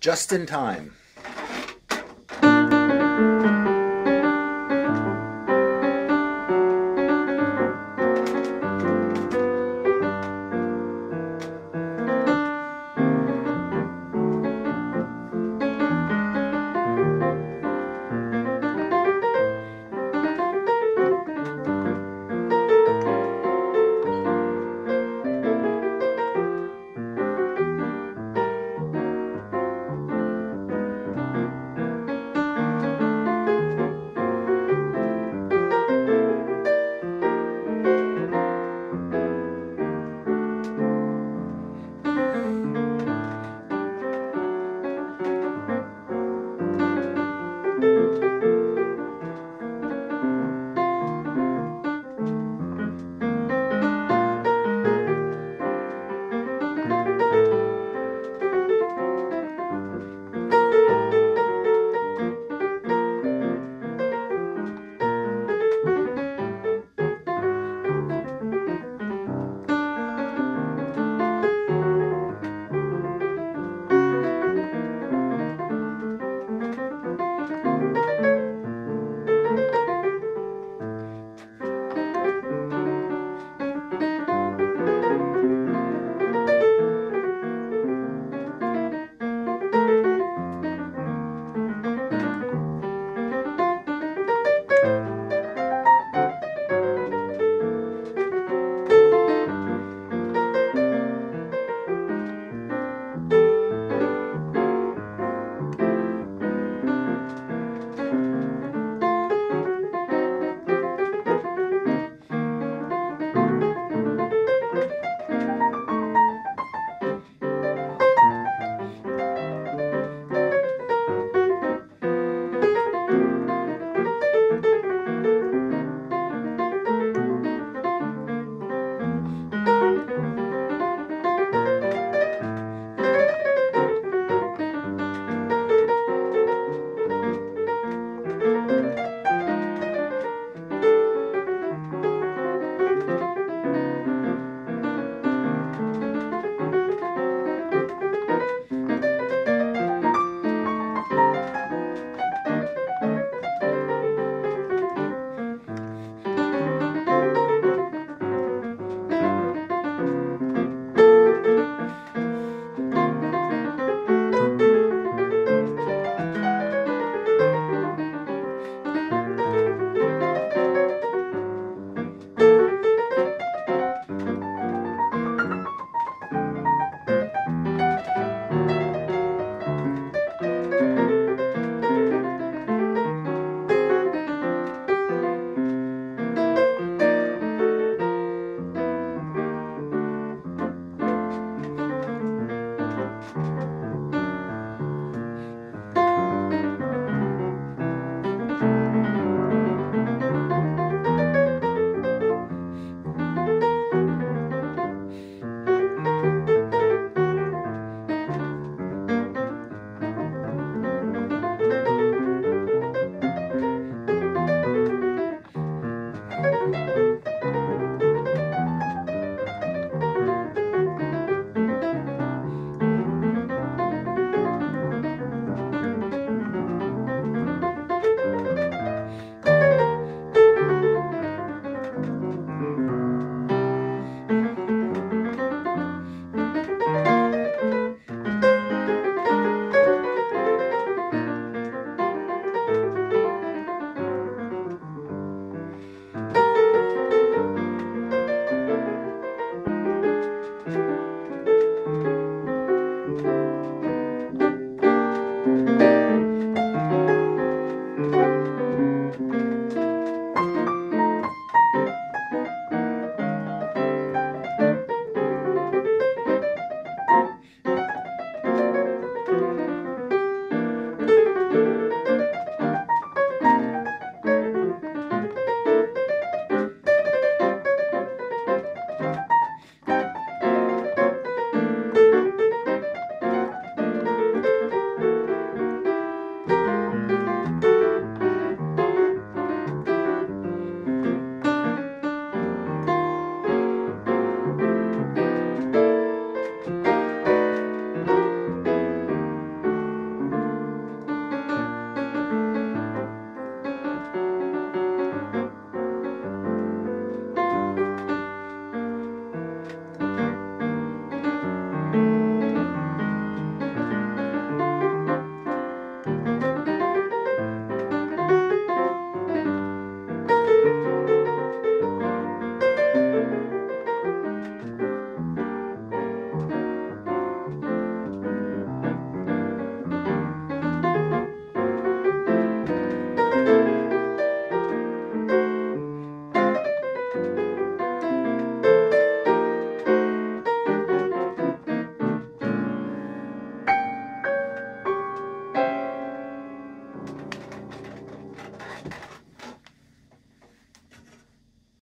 Just in time.